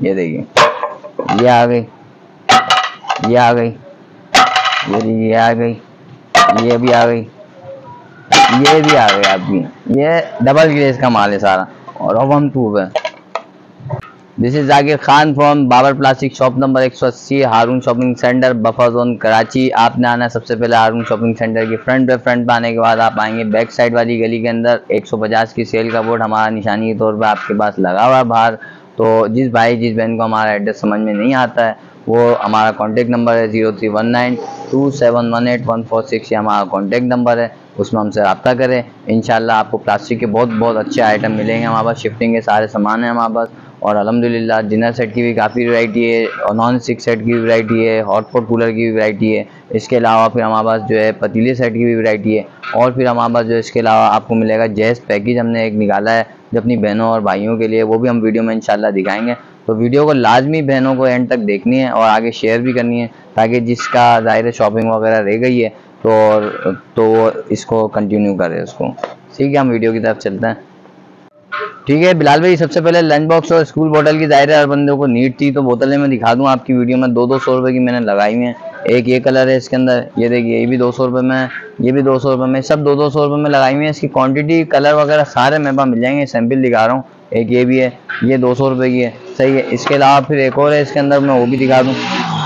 ये देखिए, ये आ गई, ये आ गई, ये ये आ गई, ये भी आ गई, ये भी आ गई आपकी ये डबल ग्रेस का माल है सारा, और ओवन प्रूफ है। This is Zakir Khan from Babar plastic shop number 180 Haroon shopping centre buffer zone Karachi आपने आना सबसे पहले हारून शॉपिंग सेंटर की फ्रंट पे। फ्रंट पे आने के बाद आप आएँगे बैक साइड वाली गली के अंदर। 150 की सेल का बोर्ड हमारा निशानी के तौर पे आपके पास लगा हुआ है बाहर। तो जिस भाई, जिस बहन को हमारा एड्रेस समझ में नहीं आता है, वो हमारा कॉन्टैक्ट नंबर है zero three one nine two seven one eight one four six ये हमारा कॉन्टैक्ट नंबर है, उसमें हमसे रब्ता करें। इनशाला आपको प्लास्टिक के बहुत बहुत अच्छे आइटम मिलेंगे हमारे पास शिफ्टिंग के सारे सामान हैं हमारे पास। और अलहमदिल्ला डिनर सेट की भी काफ़ी वैरायटी है और नॉन स्टिक सेट की भी वैरायटी है हॉट पॉट कूलर की भी वैरायटी है। इसके अलावा फिर हमारे पास जो है पतीले सेट की भी वैरायटी है। और फिर हमारे पास जो इसके अलावा आपको मिलेगा जैस पैकेज हमने एक निकाला है जो अपनी बहनों और भाइयों के लिए, वो भी हम वीडियो में इंशाल्लाह दिखाएँगे। तो वीडियो को लाजमी बहनों को एंड तक देखनी है और आगे शेयर भी करनी है ताकि जिसका ज़ाहिर शॉपिंग वगैरह रह गई है तो तो इसको कंटिन्यू करें उसको। ठीक है, हम वीडियो की तरफ़ चलते हैं। ठीक है, बिलाल भाई, सबसे पहले लंच बॉक्स और स्कूल बोतल की ज़ाहिर हर बंदे को नीड थी तो बोतलें मैं दिखा दूँ आपकी वीडियो में। दो दो सौ रुपये की मैंने लगाई हुई है। एक ये कलर है इसके अंदर, ये देखिए, ये भी दो सौ रुपये में, ये भी दो सौ रुपये में, सब दो दो सौ रुपये में लगाई हुई है। इसकी क्वांटिटी कलर वगैरह सारे मेरे पास मिल जाएँगे सैंपल दिखा रहा हूँ। एक ये भी है, ये दो सौ रुपये की है। सही है, इसके अलावा फिर एक और है, इसके अंदर मैं वो भी दिखा दूँ।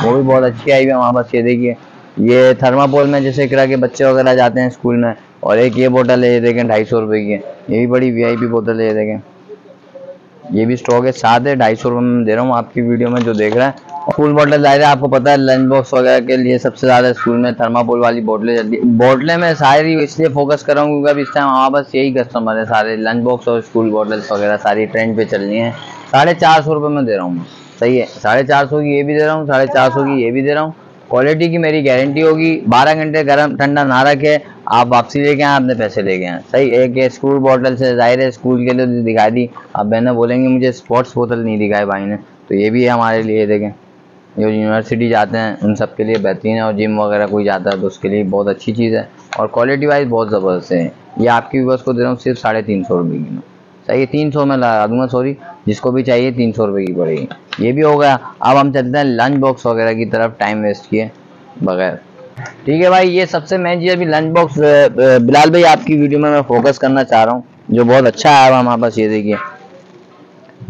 वो भी बहुत अच्छी आई हुई है, वहाँ पास ये देखिए। ये थर्मापोल में जैसे तरह के बच्चे वगैरह जाते हैं स्कूल में और एक ये बोतल है, ये देखें, ढाई सौ रुपये की है। ये भी बड़ी वीआईपी बोतल है, ये देखें। ये भी स्टॉक है साथ है, ढाई सौ रुपये में दे रहा हूँ, आपकी वीडियो में जो देख रहा है। फुल बोतल ज़ाहिर है, आपको पता है, लंच बॉक्स वगैरह के लिए सबसे ज़्यादा स्कूल में थर्मापोल वाली बोतलें चलती है बोतलें मैं सारी, इसलिए फोकस कर रहा हूँ क्योंकि अभी इस टाइम हमारे पास यही कस्टमर है सारे, लंच बॉक्स और स्कूल बॉटल्स वगैरह, सारी ट्रेंड पे चल रही हैं। साढ़े चार सौ रुपये में दे रहा हूँ मैं सही है। साढ़े चार सौ की ये भी दे रहा हूँ, साढ़े चार सौ की ये भी दे रहा हूँ। क्वालिटी की मेरी गारंटी होगी, बारह घंटे गर्म ठंडा ना रखे आप वापसी लेके आए, आपने पैसे लेके आए सही, एक स्कूल बॉटल से ज़ाहिर है स्कूल के लिए तो दिखा दी। अब बहने बोलेंगे, मुझे स्पोर्ट्स बोतल नहीं दिखाई भाई ने। तो ये भी है हमारे लिए, देखें। जो यूनिवर्सिटी जाते हैं, उन सब के लिए बेहतरीन है और जिम वगैरह कोई जाता है तो उसके लिए बहुत अच्छी चीज़ है। और क्वालिटी वाइज बहुत ज़बरदस्त है। ये आपकी व्यूवर्स को दे रहा हूँ, सिर्फ़ साढ़े तीन सौ रुपये की। सही तीन सौ में लगा दूँगा सॉरी जिसको भी चाहिए, तीन सौ रुपये की पड़ेगी। ये भी हो गया। अब हम चलते हैं लंच बॉक्स वगैरह की तरफ़ टाइम वेस्ट किए बगैर। ठीक है भाई, ये सबसे मेन चीज़ अभी लंच बॉक्स बिलाल भाई, आपकी वीडियो में मैं फोकस करना चाह रहा हूँ, जो बहुत अच्छा आया हमारे पास, ये देखिए।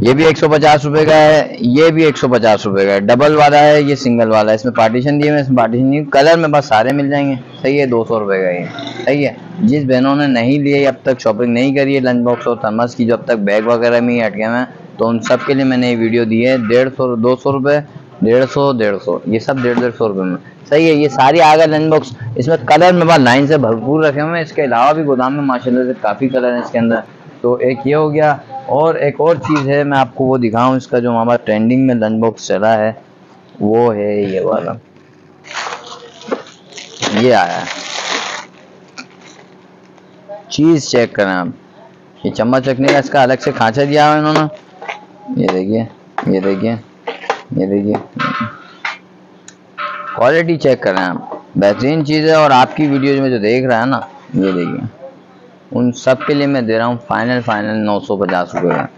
ये भी एक सौ पचास का है, ये भी एक सौ पचास का है। डबल वाला है, ये सिंगल वाला है। इसमें पार्टीशन दिए हुए इसमें पार्टीशन नहीं कलर में बस सारे मिल जाएँगे। सही है, दो सौ रुपए का ये। सही है, जिस बहनों ने नहीं लिए, अब तक शॉपिंग नहीं करी है लंच बॉक्स और थर्मस की जो अब तक बैग वगैरह में ही अटके हुए हैं तो उन सब के लिए मैंने ये वीडियो दी है। डेढ़ सौ, दो सौ रुपये डेढ़ सौ डेढ़ सौ। ये सब डेढ़ डेढ़ सौ रुपये में। सही है, ये सारी आ गए लंच बॉक्स इसमें कलर मेरे पास लाइन से भरपूर रखे हुए हैं। इसके अलावा भी गोदाम में माशाल्लाह से काफ़ी कलर है इसके अंदर। तो एक ये हो गया। और एक और चीज़ है, मैं आपको वो दिखाऊँ, इसका जो हमारा ट्रेंडिंग में लंच बॉक्स चला है, वो है ये वाला। ये आया है। चीज़ चेक करें आप। ये चम्मच रखने का इसका अलग से खांचा दिया हुआ इन्होंने। ये देखिए ये देखिए। ये देखिए। क्वालिटी चेक करें आप बेहतरीन चीज़ है और आपकी वीडियो में जो देख रहा है ना, ये देखिए। उन सब के लिए मैं दे रहा हूँ फाइनल फाइनल नौ सौ पचास रुपये का।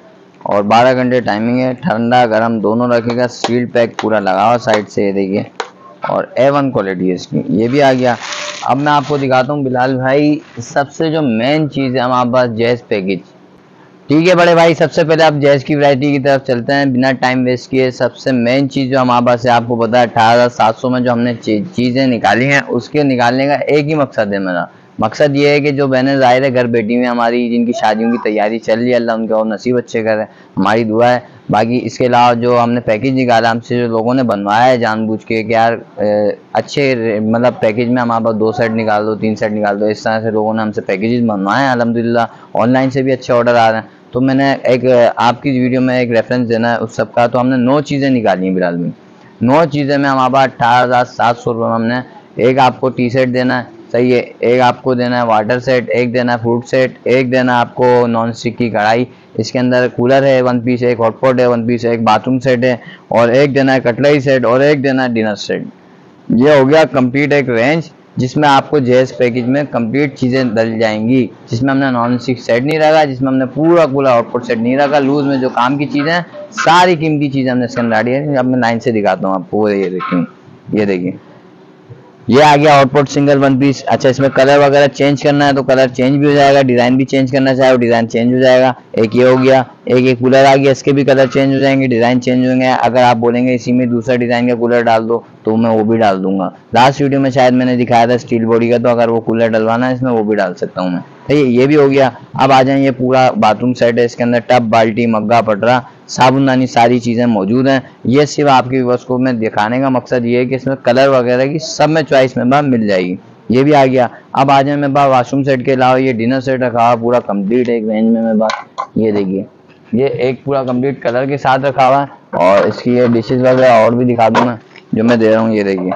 और बारह घंटे टाइमिंग है, ठंडा, गर्म, दोनों रखेगा सील पैक पूरा लगा हुआ साइड से, ये देखिए। और ए वन क्वालिटी है इसकी। ये भी आ गया। अब मैं आपको दिखाता हूँ बिलाल भाई, सबसे जो मेन चीज़ है हमारे पास जैस पैकेज ठीक है बड़े भाई, सबसे पहले आप जैस की वैरायटी की तरफ़ चलते हैं। बिना टाइम वेस्ट किए, सबसे मेन चीज़ जो हमारे पास है आपको पता है, अठारह में जो हमने चीज़ें निकाली हैं, उसके निकालने का एक ही मकसद है मेरा। मकसद ये है कि जो बहनें ज़ाहिर है घर बेटी में हमारी जिनकी शादियों की तैयारी चल रही है, अल्लाह उनके और नसीब अच्छे करे, हमारी दुआ है। बाकी इसके अलावा जो हमने पैकेज निकाला, हमसे जो लोगों ने बनवाया है जानबूझ के कि यार अच्छे मतलब पैकेज में हमारे पास दो सेट निकाल दो, तीन सेट निकाल दो, इस तरह से लोगों ने हमसे पैकेजेस बनवाए हैं अलहमदिल्ला ऑनलाइन से भी अच्छे ऑर्डर आ रहे हैं। तो मैंने एक, आपकी वीडियो में एक रेफरेंस देना है उस सब का। तो हमने नौ चीज़ें निकाली हैं बिलाल में नौ चीज़ें में हमारे पास अठारह हज़ार सात सौ रुपये में हमने एक आपको टी सेट देना है, सही है, एक आपको देना है वाटर सेट एक देना है फ्रूट सेट एक देना है आपको नॉन स्टिक की कढ़ाई। इसके अंदर कूलर है वन पीस एक हॉटपॉट है वन पीस एक बाथरूम सेट है, और एक देना है कटलरी सेट और एक देना है डिनर सेट ये हो गया कंप्लीट एक रेंज जिसमें आपको जेएस पैकेज में कंप्लीट चीज़ें डल जाएँगी। जिसमें हमने नॉन स्टिक सेट नहीं रखा, जिसमें हमने पूरा पूरा आउटपुट सेट नहीं रखा। लूज में जो काम की चीज़ें, सारी कीमती चीज़ें हमने इसके अंदर डाली है। अब मैं लाइन से दिखाता हूँ आपको ये देखिए ये देखिए। ये आ गया आउटपुट सिंगल वन पीस अच्छा इसमें कलर वगैरह चेंज करना है तो कलर चेंज भी हो जाएगा डिज़ाइन भी चेंज करना चाहे तो डिज़ाइन चेंज हो जाएगा। एक ये हो गया, एक एक कूलर आ गया, इसके भी कलर चेंज हो जाएँगे डिज़ाइन चेंज होंगे अगर आप बोलेंगे इसी में दूसरा डिज़ाइन का कूलर डाल दो तो मैं वो भी डाल दूँगा। लास्ट वीडियो में शायद मैंने दिखाया था स्टील बॉडी का तो अगर वो कूलर डलवाना है इसमें, वो भी डाल सकता हूँ मैं। सही ये भी हो गया। अब आ जाए, ये पूरा बाथरूम सेट है, इसके अंदर टब बाल्टी, मग्गा, पटरा साबुनदानी सारी चीज़ें मौजूद हैं। ये सिर्फ़ आपकी व्यवस्थ को में दिखाने का मकसद ये है कि इसमें कलर वगैरह की सब में चॉइस में बात मिल जाएगी। ये भी आ गया। अब आ जाए मैं बात वाशरूम सेट के अलावा ये डिनर सेट रखा हुआ, पूरा कंप्लीट एक रेंज में मैं बात ये देखिए। ये एक पूरा कंप्लीट कलर के साथ रखा हुआ है और इसकी ये डिशेज वगैरह और भी दिखा दूँ मैं, जो मैं दे रहा हूँ, ये देखिए।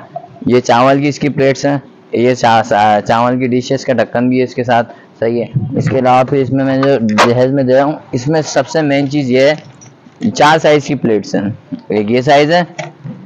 ये चावल की इसकी प्लेट्स हैं। ये चावल की डिशेस का ढक्कन भी है इसके साथ। सही है। इसके अलावा फिर इसमें मैं जो जहेज में दे रहा हूँ, इसमें सबसे मेन चीज़ ये है चार साइज़ की प्लेट्स हैं। एक ये साइज़ है,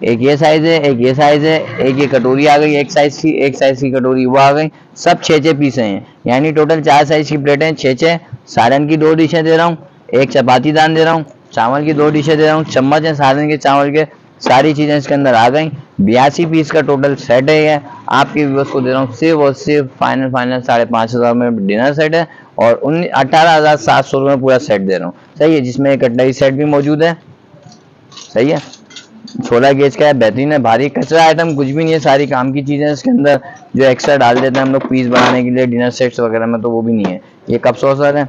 एक ये साइज़ है, एक ये साइज़ है, एक ये कटोरी आ गई, एक साइज़ की, एक साइज़ की कटोरी वो आ गई। सब छः छः पीस हैं यानी टोटल चार साइज़ की प्लेटें छः छः सालन की दो डिशें दे रहा हूँ, एक चपाती दान दे रहा हूँ, चावल की दो डिशें दे रहा हूँ, चम्मच हैं सालन के, चावल के। सारी चीज़ें इसके अंदर आ गई। बयासी पीस का टोटल सेट है ये। आपके व्यूवर्स को दे रहा हूँ, सिर्फ़ और सिर्फ़ फाइनल फाइनल साढ़े पाँच हज़ार में डिनर सेट है और उन्नीस अठारह हज़ार सात सौ रुपये पूरा सेट दे रहा हूँ। सही है, जिसमें एक सेट भी मौजूद है। सही है? सोलह गेज का है, बेहतरीन है, भारी कचरा आइटम कुछ भी नहीं है, सारी काम की चीज़ें इसके अंदर। जो एक्स्ट्रा डाल देते हैं हम लोग पीस बनाने के लिए डिनर सेट्स वगैरह में तो वो भी नहीं है। ये कप सॉसर है।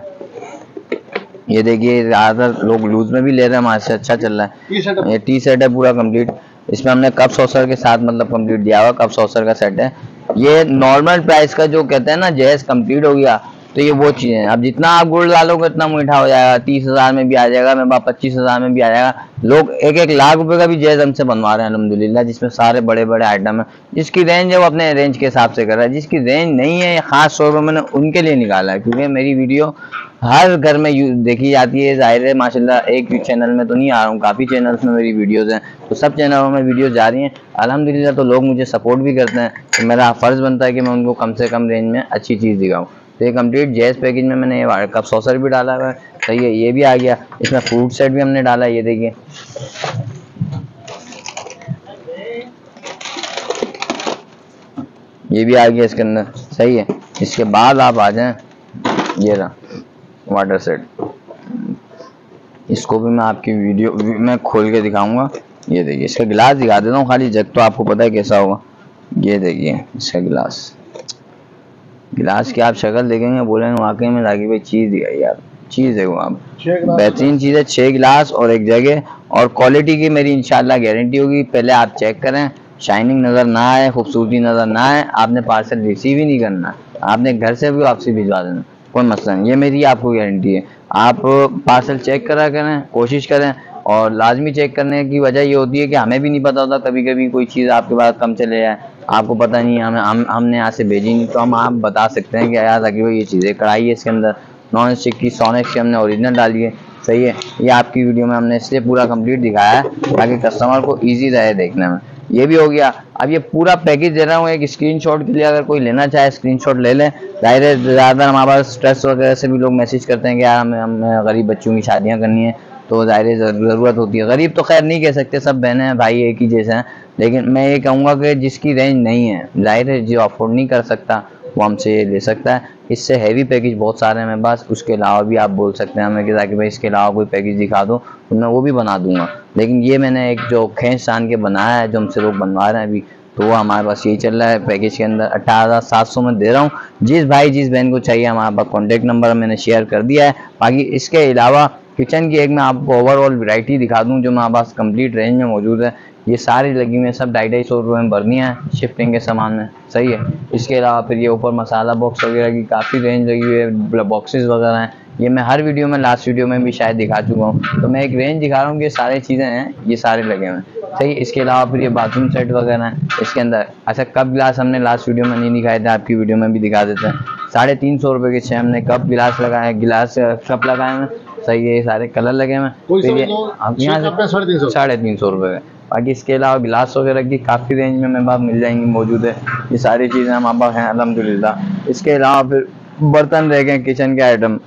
ये देखिए ज़्यादातर लोग लूज में भी ले रहे हैं हमारे से अच्छा चल रहा है। ये टी सेट है पूरा कंप्लीट इसमें हमने कप सॉसर के साथ मतलब कंप्लीट दिया हुआ कप सॉसर का सेट है। ये नॉर्मल प्राइस का जो कहते हैं ना जैस कंप्लीट हो गया तो ये वो चीज़ है। अब जितना आप गुड़ डालोगे, उतना मीठा हो जाएगा। तीस हज़ार में भी आ जाएगा, मेरे बाप पच्चीस हज़ार में भी आ जाएगा। लोग एक एक लाख रुपए का भी जैज हमसे बनवा रहे हैं अलहमदिल्ला जिसमें सारे बड़े बड़े आइटम है। जिसकी रेंज है, वो अपने रेंज के हिसाब से कर रहा है। जिसकी रेंज नहीं है खास तौर पर मैंने उनके लिए निकाला है। क्योंकि मेरी वीडियो हर घर में देखी जाती है। ज़ाहिर है, माशाल्लाह, एक चैनल में तो नहीं आ रहा हूँ। काफ़ी चैनल्स में मेरी वीडियोस हैं। तो सब चैनलों में वीडियोस जा रही हैं। अल्हम्दुलिल्लाह तो लोग मुझे सपोर्ट भी करते हैं। तो मेरा फ़र्ज़ बनता है कि मैं उनको कम से कम रेंज में अच्छी चीज़ दिखाऊँ। तो ये कंप्लीट जैस पैकेज में मैंने ये कप सॉसर भी डाला हुआ सही है, ये भी आ गया। इसमें फ्रूट सेट भी हमने डाला ये देखिए। ये भी आ गया इसके अंदर। सही है। इसके बाद आप आ जाएँ, ये रहा वाटर सेट इसको भी मैं आपकी वीडियो में खोल के दिखाऊँगा। ये देखिए, इसका गिलास दिखा देता हूँ, खाली जग तो आपको पता है कैसा होगा। ये देखिए, इसका गिलास गिलास की आप शक्ल देखेंगे बोलेंगे वाकई में लागी भाई चीज़ दिखाई यार चीज़ है वो आप। बेहतरीन चीज़ है छः गिलास और एक जगह और क्वालिटी की मेरी इंशाल्लाह गारंटी होगी पहले आप चेक करें शाइनिंग नज़र ना आए खूबसूरती नज़र ना आए आपने पार्सल रिसीव ही नहीं करना आपने घर से भी वापसी भिजवा देना कोई मसला नहीं ये मेरी आपको गारंटी है। आप पार्सल चेक करा करें कोशिश करें और लाजमी चेक करने की वजह ये होती है कि हमें भी नहीं पता होता कभी कभी कोई चीज़ आपके पास कम चले जाए आपको पता नहीं, हमें, हम, हमने यहाँ से भेजी नहीं तो हम, आप बता सकते हैं कि यार ताकि ये चीज़ें कढ़ाई है इसके अंदर। नॉन स्टिक की सोनेक्स की हमने ओरिजिनल डाली है। सही है, ये आपकी वीडियो में हमने इसलिए पूरा कंप्लीट दिखाया है, ताकि कस्टमर को ईजी रहे देखने में। ये भी हो गया। अब ये पूरा पैकेज दे रहा हूँ, एक स्क्रीनशॉट के लिए अगर कोई लेना चाहे स्क्रीनशॉट ले लें। ज़ाहिर है ज़्यादातर हमारे पास स्ट्रेस वगैरह से भी लोग मैसेज करते हैं कि यार, हमें हमें गरीब बच्चों की शादियाँ करनी है। तो ज़ाहिर ज़रूरत होती है। गरीब तो खैर नहीं कह सकते, सब बहनें हैं, भाई एक ही जैसे हैं। लेकिन मैं ये कहूँगा कि जिसकी रेंज नहीं है, ज़ाहिर है, जो अफोर्ड नहीं कर सकता, वो हमसे ये ले सकता है। इससे हैवी पैकेज बहुत सारे हैं मेरे पास, उसके अलावा भी आप बोल सकते हैं हमें कि भाई इसके अलावा कोई पैकेज दिखा दो तो मैं वो भी बना दूँगा। लेकिन ये मैंने एक जो खेच सान के बनाया है, जो हमसे लोग बनवा रहे हैं अभी तो वो हमारे पास यही चल रहा है पैकेज के अंदर अट्ठारह सात सौ में दे रहा हूँ। जिस भाई, जिस बहन को चाहिए हमारे पास कॉन्टेक्ट नंबर मैंने शेयर कर दिया है। बाकी इसके अलावा किचन की एक मैं आपको ओवरऑल वैरायटी दिखा दूँ, जो हमारे पास कंप्लीट रेंज में मौजूद है। ये सारी लगी हुई है, सब ढाई ढाई सौ रुपये में भरनी है शिफ्टिंग के सामान में। सही है? इसके अलावा फिर ये ऊपर मसाला बॉक्स वगैरह की काफ़ी रेंज लगी हुई है बॉक्सेस वगैरह हैं। ये मैं हर वीडियो में लास्ट वीडियो में भी शायद दिखा चुका हूँ। तो मैं एक रेंज दिखा रहा हूँ कि सारी चीज़ें हैं, ये सारे लगे हुए हैं। सही? इसके अलावा फिर ये बाथरूम सेट वगैरह हैं, इसके अंदर। अच्छा कप गिलास हमने लास्ट वीडियो में नहीं दिखाए थे, आपकी वीडियो में भी दिखा देते हैं। साढ़े तीन सौ रुपये के छः हमने कप गिलास लगाए गिलास, कप लगाए हैं। सही है सारे कलर लगे हुए यहाँ से साढ़े तीन सौ। रुपये बाकी इसके अलावा गिलास वगैरह की काफ़ी रेंज में मेरे पास मिल जाएँगी मौजूद है। ये सारी चीज़ें हमारे पास हैं अलहमदिल्ला इसके अलावा फिर बर्तन रह गए किचन के आइटम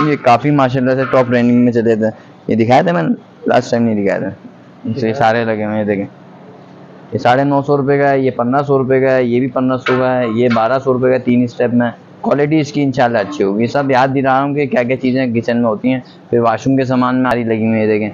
ये काफ़ी माशाल्लाह से टॉप रेंजिंग में चले थे। ये दिखाए थे मैंने? लास्ट टाइम नहीं दिखाए थे। तो ये सारे लगे हुए हैं देखें। ये साढ़े नौ सौ रुपये का है ये पंद्रह सौ रुपये का है ये भी पंद्रह सौ का है ये बारह सौ रुपये का तीन स्टेप में। क्वालिटी इसकी इंशाल्लाह अच्छी होगी। सब याद दिला रहा हूँ कि क्या क्या चीज़ें किचन में होती हैं। फिर वाशरूम के सामान में आरी लगी हुई है, देखें।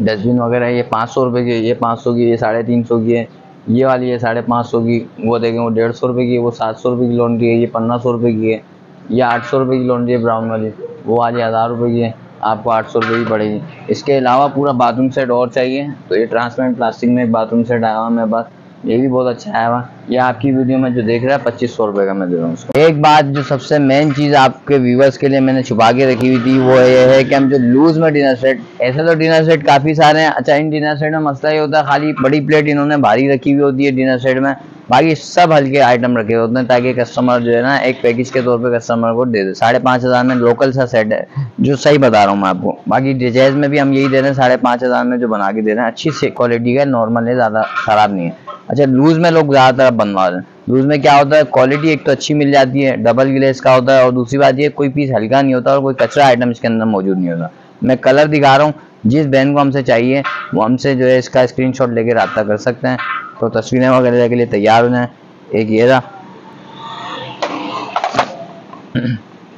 डस्टबिन वगैरह, ये पाँच सौ रुपये की, ये पाँच सौ की, ये साढ़े तीन सौ की है। ये वाली है साढ़े पाँच सौ की, वो देखें, वो डेढ़ सौ रुपये की है, वो सात सौ रुपये की लॉन्ड्री है, ये पंद्रह सौ रुपये की है। ये आठ सौ रुपये की लॉन्ड्री है ब्राउन वाली, वो वाली हज़ार रुपये की है, आपको आठ सौ रुपये की पड़ेगी। इसके अलावा पूरा बाथरूम सेट और चाहिए तो ये ट्रांसपेरेंट प्लास्टिक में एक बाथरूम सेट आया हुआ मेरे पास। ये भी बहुत अच्छा आया हुआ ये आपकी वीडियो में जो देख रहा है, पच्चीस सौ रुपये का मैं दे रहा हूँ एक बात जो सबसे मेन चीज़ आपके व्यूवर्स के लिए मैंने छुपा के रखी हुई थी, वो ये है कि हम जो लूज में डिनर सेट ऐसे तो डिनर सेट काफ़ी सारे हैं। अच्छा इन डिनर सेट में मसला ये होता है, खाली बड़ी प्लेट इन्होंने भारी रखी हुई होती है डिनर सेट में। बाकी सब हल्के आइटम रखे होते हैं, ताकि कस्टमर जो है ना, एक पैकेज के तौर पे कस्टमर को दे दे। साढ़े पाँच हज़ार में लोकल सा सेट है, जो सही बता रहा हूँ मैं आपको। बाकी डिजाइज में भी हम यही दे रहे हैं, साढ़े पाँच हज़ार में जो बना के दे रहे हैं, अच्छी क्वालिटी का नॉर्मल है, ज़्यादा ख़राब नहीं है। अच्छा लूज़ में लोग ज़्यादातर बनवा रहे हैं। लूज़ में क्या होता है क्वालिटी एक तो अच्छी मिल जाती है डबल ग्लेस का होता है, और दूसरी बात ये, कोई पीस हल्का नहीं होता और कोई कचरा आइटम इसके अंदर मौजूद नहीं होता। मैं कलर दिखा रहा हूँ, जिस बहन को हमसे चाहिए, वो हमसे जो है इसका स्क्रीनशॉट लेके रब्ता कर सकते हैं। तो तस्वीरें वगैरह के लिए तैयार हो जाए। एक ये रहा।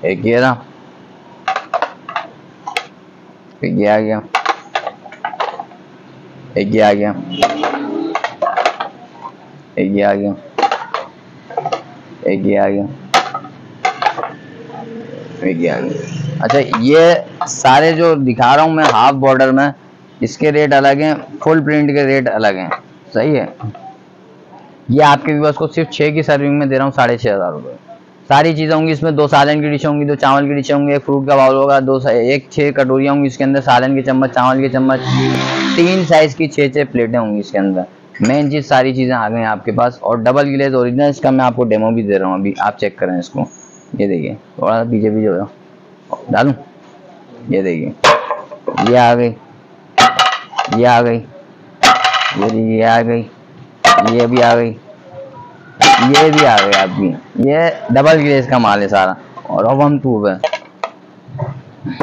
एक ये रहा। एक ये आ गया। एक ये आ गया। एक ये आ गया एक ये आ गया एक ये आ गया अच्छा ये सारे जो दिखा रहा हूँ मैं हाफ़ बॉर्डर में, इसके रेट अलग हैं फुल प्रिंट के रेट अलग हैं। सही है? ये आपके व्यूवर्स को सिर्फ़ छः की सर्विंग में दे रहा हूँ, साढ़े छः हज़ार रुपये सारी चीज़ें होंगी इसमें, दो सालन की डिश होंगी, दो चावल की डिश होंगी एक फ्रूट का बाउल होगा, दो एक छः कटोरियाँ होंगी इसके अंदर, सालन के चम्मच, चावल के चम्मच, तीन साइज़ की छः छः प्लेटें होंगी इसके अंदर। मेन चीज़ सारी चीज़ें आ गई आपके पास और डबल गिलेज ओरिजिनल इसका मैं आपको डेमो भी दे रहा हूँ, अभी आप चेक करें इसको। ये देखिए, थोड़ा पीछे पीछे हो डालू? ये देखिए, ये आ गई, ये आ गई, ये आ गई, ये भी आ गई, ये भी आ गई आपकी। ये डबल ग्लेज का माल है सारा, और अब हम टूब है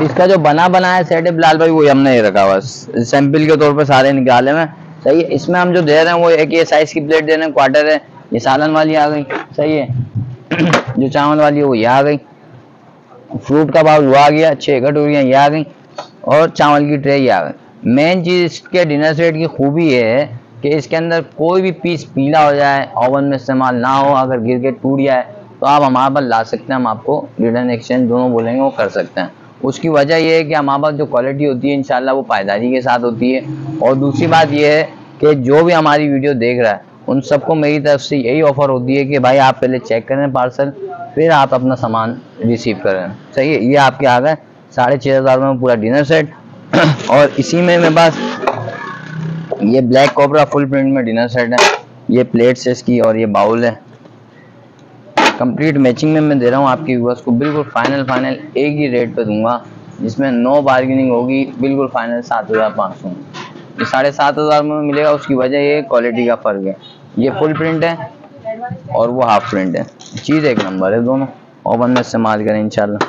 इसका जो बना बनाया सेट है बिलाल भाई वो हमने ये रखा बस सैंपल के तौर पर सारे निकाले में सही है। इसमें हम जो दे रहे हैं वो एक ये साइज़ की प्लेट दे रहे हैं क्वार्टर है। ये सालन वाली आ गई। सही है। जो चावल वाली है वो ये आ गई। फ्रूट का भाव वो आ गया छः कटोरियाँ ये आ गई और चावल की ट्रे ये आ गई। मेन चीज़ इसके डिनर सेट की खूबी है कि इसके अंदर कोई भी पीस पीला हो जाए ओवन में इस्तेमाल ना हो, अगर गिर के टूट जाए तो आप हमारे पास ला सकते हैं, हम आपको रिटर्न एक्सचेंज दोनों बोलेंगे, वो कर सकते हैं। उसकी वजह यह है कि हमारे पास जो क्वालिटी होती है, इंशाल्लाह वो पायदारी के साथ होती है। और दूसरी बात यह है कि जो भी हमारी वीडियो देख रहा है, उन सबको मेरी तरफ़ से यही ऑफ़र होती है कि भाई आप पहले चेक करें पार्सल फिर आप अपना सामान रिसीव करें। सही है, ये आपके आ गए साढ़े छः हज़ार में पूरा डिनर सेट और इसी में मेरे पास ये ब्लैक कोबरा फुल प्रिंट में डिनर सेट है। ये प्लेट्स है इसकी और ये बाउल है। कंप्लीट मैचिंग में मैं दे रहा हूँ आपके व्यूवर्स को बिल्कुल फाइनल फाइनल एक ही रेट पे दूँगा, जिसमें नो बार्गेनिंग होगी, बिल्कुल फाइनल सात हज़ार पाँच सौ। ये साढ़े सात हज़ार में मिलेगा, उसकी वजह ये क्वालिटी का फ़र्क है। ये फुल प्रिंट है और वो हाफ़ प्रिंट है। चीज़ एक नंबर है दोनों। ओवन में इस्तेमाल करें, इंशाल्लाह।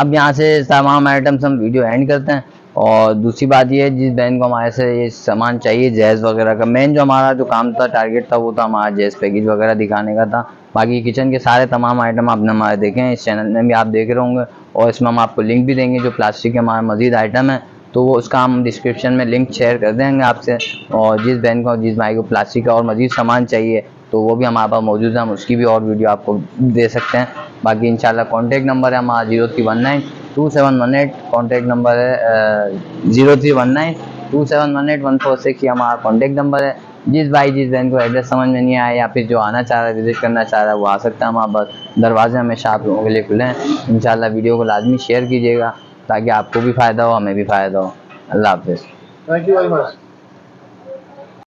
अब यहाँ से तमाम आइटम्स हम वीडियो एंड करते हैं। और दूसरी बात ये जिस बहन को हमारे से ये सामान चाहिए जैज़ वगैरह का, मेन जो हमारा जो काम था टारगेट था, वो था हमारा जैज़ पैकेज वगैरह दिखाने का था। बाकी किचन के सारे तमाम आइटम आपने हमारे देखे हैं, इस चैनल में भी आप देख रहे होंगे, और इसमें हम आपको लिंक भी देंगे, जो प्लास्टिक के हमारे मजीद आइटम है। तो वो उसका हम डिस्क्रिप्शन में लिंक शेयर कर देंगे आपसे, और जिस बहन को जिस भाई को प्लास्टिक का और मजीद सामान चाहिए तो वो भी हमारे पास मौजूद है, हम उसकी भी और वीडियो आपको दे सकते हैं। बाकी इंशाल्लाह कॉन्टैक्ट नंबर है हमारा zero three one nine two seven one eight contact number है zero three one nine two seven one eight one four six ये हमारा कॉन्टैक्ट नंबर है। जिस भाई, जिस बहन को एड्रेस समझ में नहीं आया या फिर जो आना चाह रहा है विज़िट करना चाह रहा है, वो आ सकता है हमारे बस दरवाजे हमेशा आप लोगों के लिए खुले हैं। इंशाल्लाह वीडियो को लाजमी शेयर कीजिएगा ताकि आपको भी फ़ायदा हो, हमें भी फ़ायदा हो। अल्लाह हाफिज़। Thank you very much